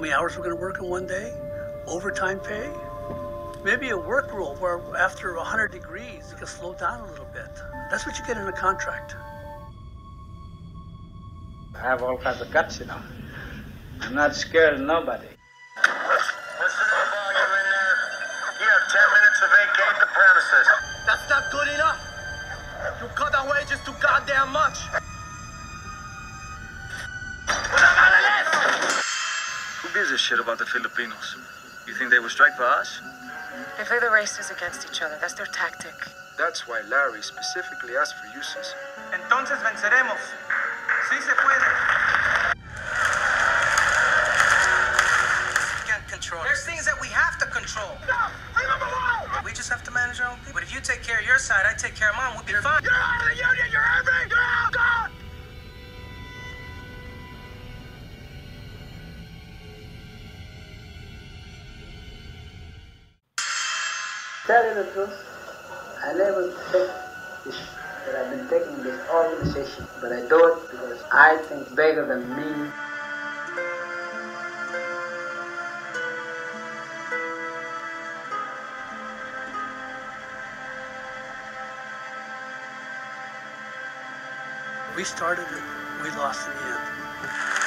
many hours we're going to work in one day, overtime pay. Maybe a work rule where after 100 degrees, you can slow down a little bit. That's what you get in a contract. I have all kinds of guts, you know. I'm not scared of nobody. Listen, Lamar, you're in there. You have 10 minutes to vacate the premises. That's not good enough. You cut our wages too goddamn much. Who gives a shit about the Filipinos? You think they would strike for us? They play the races against each other. That's their tactic. That's why Larry specifically asked for uses. Entonces venceremos. Sí se puede. can't control. There's things that we have to control. We just have to manage our own people. But if you take care of your side, I take care of mine, we'll be fine. You're out of the union. You're Tell you the truth, I never think this, that I've been taking this organization, but I do it because I think bigger than me. We started it, we lost in the end.